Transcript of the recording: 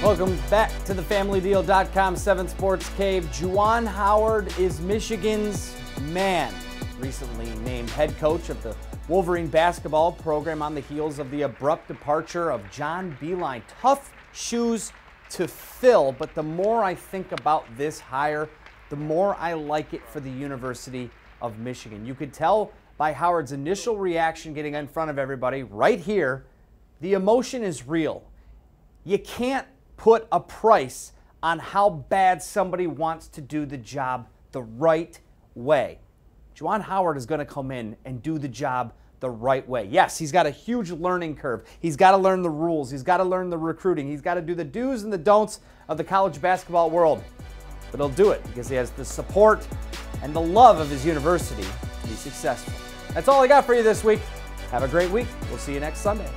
Welcome back to the FamilyDeal.com 7 Sports Cave. Juwan Howard is Michigan's man. Recently named head coach of the Wolverine basketball program on the heels of the abrupt departure of John Beilein. Tough shoes to fill, but the more I think about this hire, the more I like it for the University of Michigan. You could tell by Howard's initial reaction getting in front of everybody right here, the emotion is real. You can't put a price on how bad somebody wants to do the job the right way. Juwan Howard is going to come in and do the job the right way. Yes, he's got a huge learning curve. He's got to learn the rules. He's got to learn the recruiting. He's got to do the do's and the don'ts of the college basketball world. But he'll do it because he has the support and the love of his university to be successful. That's all I got for you this week. Have a great week. We'll see you next Sunday.